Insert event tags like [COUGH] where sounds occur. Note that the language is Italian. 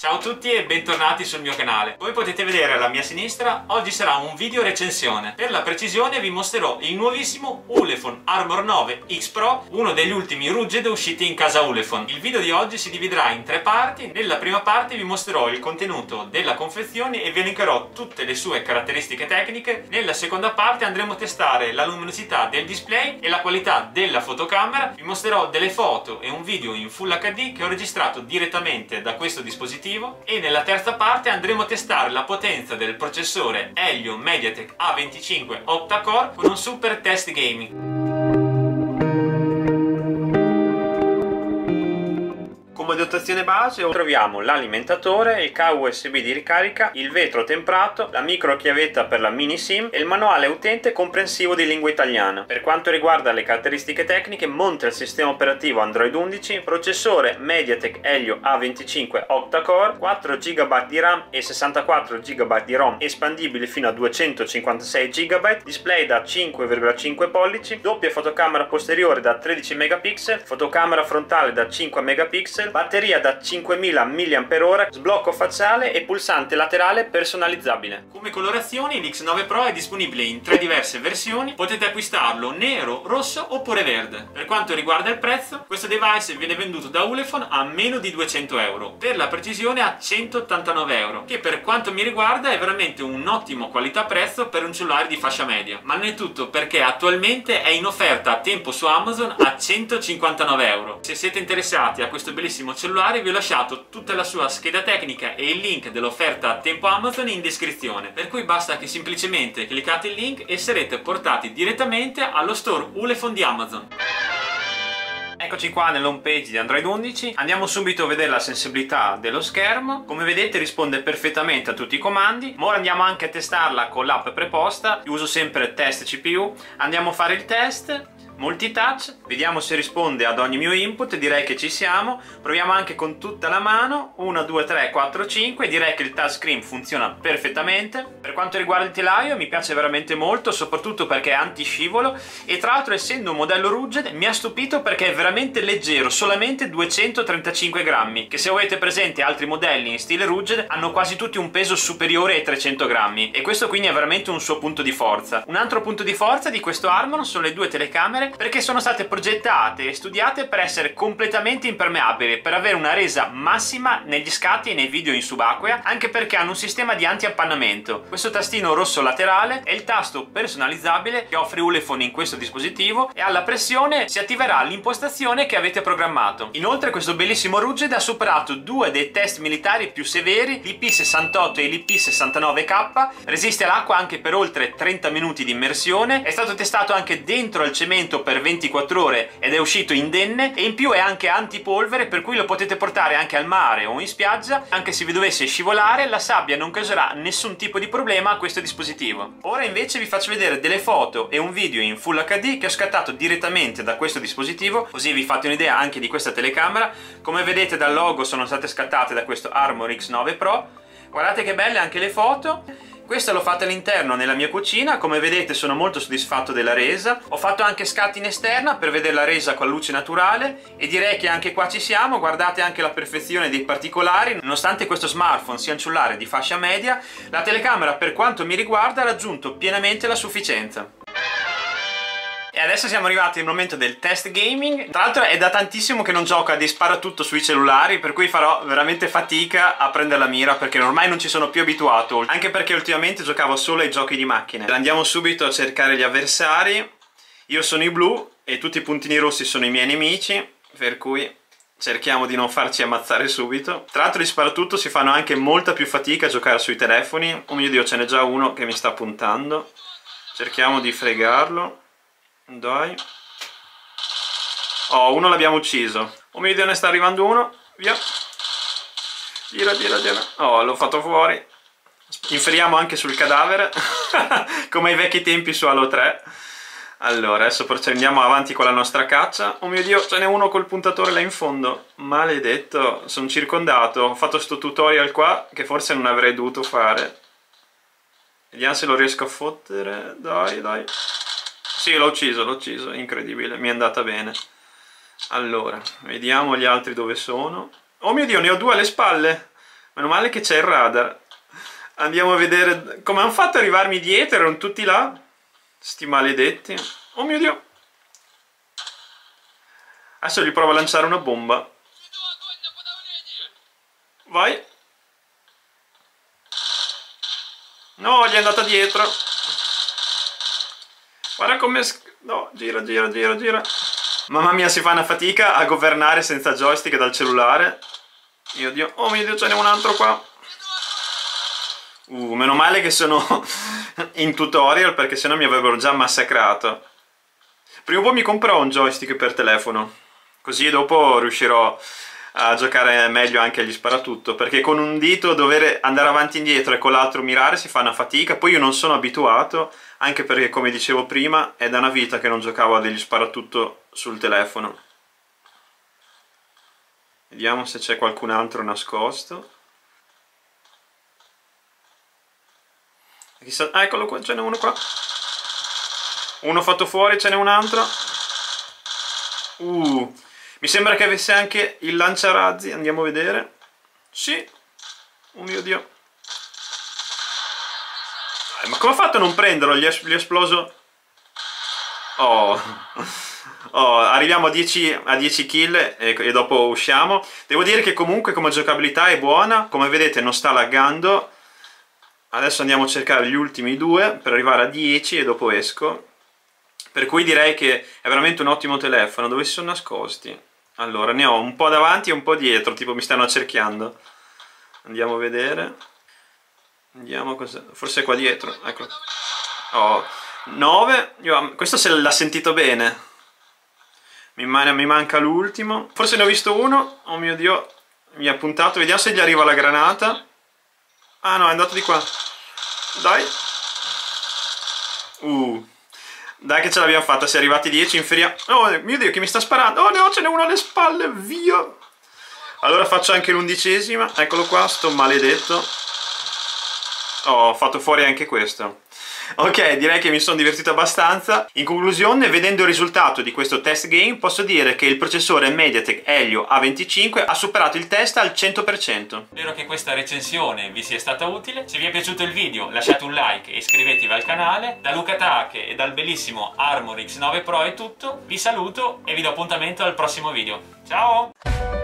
Ciao a tutti e bentornati sul mio canale. Come potete vedere alla mia sinistra, oggi sarà un video recensione. Per la precisione vi mostrerò il nuovissimo Ulefone Armor 9 X Pro, uno degli ultimi Rugged usciti in casa Ulefone. Il video di oggi si dividerà in tre parti. Nella prima parte vi mostrerò il contenuto della confezione e vi elencherò tutte le sue caratteristiche tecniche. Nella seconda parte andremo a testare la luminosità del display e la qualità della fotocamera. Vi mostrerò delle foto e un video in Full HD che ho registrato direttamente da questo dispositivo e nella terza parte andremo a testare la potenza del processore Helio MediaTek A25 octa-core con un super test gaming. Come dotazione base troviamo l'alimentatore, il cavo USB di ricarica, il vetro temprato, la micro chiavetta per la mini SIM e il manuale utente comprensivo di lingua italiana. Per quanto riguarda le caratteristiche tecniche, monta il sistema operativo Android 11, processore MediaTek Helio A25 octa-core, 4 GB di RAM e 64 GB di ROM espandibili fino a 256 GB, display da 5,5 pollici, doppia fotocamera posteriore da 13 megapixel, fotocamera frontale da 5 megapixel, batteria da 5000 mAh, sblocco facciale e pulsante laterale personalizzabile. Come colorazioni l'X9 Pro è disponibile in tre diverse versioni, potete acquistarlo nero, rosso oppure verde. Per quanto riguarda il prezzo, questo device viene venduto da Ulefone a meno di 200 euro, per la precisione a 189 euro, che per quanto mi riguarda è veramente un ottimo qualità-prezzo per un cellulare di fascia media. Ma non è tutto perché attualmente è in offerta a tempo su Amazon a 159 euro. Se siete interessati a questo bellissimo bellissimo cellulare vi ho lasciato tutta la sua scheda tecnica e il link dell'offerta a tempo Amazon in descrizione. Per cui basta che semplicemente cliccate il link e sarete portati direttamente allo store Ulefone di Amazon. Eccoci qua nell'home page di Android 11, andiamo subito a vedere la sensibilità dello schermo, come vedete risponde perfettamente a tutti i comandi, ma ora andiamo anche a testarla con l'app preposta, io uso sempre test CPU, andiamo a fare il test, multitouch, vediamo se risponde ad ogni mio input, direi che ci siamo, proviamo anche con tutta la mano, 1, 2, 3, 4, 5, direi che il touchscreen funziona perfettamente. Per quanto riguarda il telaio mi piace veramente molto, soprattutto perché è anti-scivolo. E tra l'altro essendo un modello rugged mi ha stupito perché è veramente leggero, solamente 235 grammi, che se avete presente altri modelli in stile rugged hanno quasi tutti un peso superiore ai 300 grammi. E questo quindi è veramente un suo punto di forza. Un altro punto di forza di questo Harmon sono le due telecamere perché sono state progettate e studiate per essere completamente impermeabili, per avere una resa massima negli scatti e nei video in subacquea, anche perché hanno un sistema di anti-appannamento. Questo tastino rosso laterale è il tasto personalizzabile che offre Ulefone in questo dispositivo e alla pressione si attiverà l'impostazione che avete programmato. Inoltre questo bellissimo Rugged ha superato due dei test militari più severi, l'IP68 e l'IP69K, resiste all'acqua anche per oltre 30 minuti di immersione, è stato testato anche dentro al cemento per 24 ore ed è uscito indenne e in più è anche antipolvere per cui lo potete portare anche al mare o in spiaggia. Anche se vi dovesse scivolare la sabbia non causerà nessun tipo di problema a questo dispositivo. Ora invece vi faccio vedere delle foto e un video in Full HD che ho scattato direttamente da questo dispositivo così vi fate un'idea anche di questa telecamera. Come vedete dal logo sono state scattate da questo Armor X9 Pro. Guardate che belle anche le foto questa l'ho fatta all'interno nella mia cucina, come vedete sono molto soddisfatto della resa. Ho fatto anche scatti in esterna per vedere la resa con la luce naturale e direi che anche qua ci siamo, guardate anche la perfezione dei particolari. Nonostante questo smartphone sia un cellulare di fascia media, la telecamera per quanto mi riguarda ha raggiunto pienamente la sufficienza. E adesso siamo arrivati al momento del test gaming. Tra l'altro è da tantissimo che non gioco a di tutto sui cellulari, per cui farò veramente fatica a prendere la mira perché ormai non ci sono più abituato. Anche perché ultimamente giocavo solo ai giochi di macchine. Andiamo subito a cercare gli avversari. Io sono i blu e tutti i puntini rossi sono i miei nemici, per cui cerchiamo di non farci ammazzare subito. Tra l'altro di sparatutto si fanno anche molta più fatica a giocare sui telefoni. Oh mio dio, ce n'è già uno che mi sta puntando. Cerchiamo di fregarlo. Dai. Oh, uno l'abbiamo ucciso. Oh mio Dio, ne sta arrivando uno. Via. Gira, gira, gira. Oh, l'ho fatto fuori. Inferiamo anche sul cadavere. [LAUGHS] Come ai vecchi tempi su Halo 3. Allora, adesso andiamo avanti con la nostra caccia. Oh mio Dio, ce n'è uno col puntatore là in fondo. Maledetto, sono circondato. Ho fatto sto tutorial qua che forse non avrei dovuto fare. Vediamo se lo riesco a fottere. Dai, dai. Sì, l'ho ucciso, l'ho ucciso, incredibile, mi è andata bene. Allora, vediamo gli altri dove sono. Oh mio Dio, ne ho due alle spalle! Meno male che c'è il radar. Andiamo a vedere come hanno fatto ad arrivarmi dietro, erano tutti là. Sti maledetti. Oh mio Dio. Adesso gli provo a lanciare una bomba. Vai. No, gli è andata dietro. Guarda come... No, gira, gira, gira, gira. Mamma mia, si fa una fatica a governare senza joystick dal cellulare. Io Dio... Oh mio Dio, ce n'è un altro qua. Uh, meno male che sono [LAUGHS] in tutorial perché sennò mi avrebbero già massacrato. Prima o poi mi comprerò un joystick per telefono. Così dopo riuscirò a giocare meglio anche agli sparatutto perché con un dito dover andare avanti e indietro e con l'altro mirare si fa una fatica. Poi io non sono abituato anche perché come dicevo prima è da una vita che non giocavo a degli sparatutto sul telefono. Vediamo se c'è qualcun altro nascosto. Chissà... Ah, eccolo qua, ce n'è uno qua. Uno fatto fuori, ce n'è un altro. Uh sembra che avesse anche il lanciarazzi, andiamo a vedere. Sì, oh mio Dio. Eh, ma come ha fatto a non prenderlo? Gli è, gli esploso... Oh. [LAUGHS] oh. arriviamo a 10, a 10 kill e, e, dopo usciamo. Devo dire che comunque come giocabilità è buona, come vedete non sta laggando. Adesso andiamo a cercare gli ultimi due per arrivare a 10 e dopo esco. Per cui direi che è veramente un ottimo telefono. Dove si sono nascosti? Allora, ne ho un po' davanti e un po' dietro, tipo mi stanno cerchiando. Andiamo a vedere. Andiamo cosa... Forse qua dietro, ecco. Oh, 9. Io, questo se l'ha sentito bene. Mi, man mi manca l'ultimo. Forse ne ho visto uno. Oh mio Dio, mi ha puntato. Vediamo se gli arriva la granata. Ah no, è andato di qua. Dai. Uh. Dai che ce l'abbiamo fatta, si è arrivati 10 in feria. Oh mio Dio, che mi sta sparando. Oh no, ce n'è uno alle spalle, via. Allora faccio anche l'undicesima. Eccolo qua, sto maledetto. Oh, ho fatto fuori anche questo. Ok, direi che mi sono divertito abbastanza. In conclusione, vedendo il risultato di questo test game, posso dire che il processore Mediatek Helio A25 ha superato il test al 100%. Spero che questa recensione vi sia stata utile. Se vi è piaciuto il video lasciate un like e iscrivetevi al canale. Da Luca Take e dal bellissimo Armor X9 Pro è tutto. Vi saluto e vi do appuntamento al prossimo video. Ciao!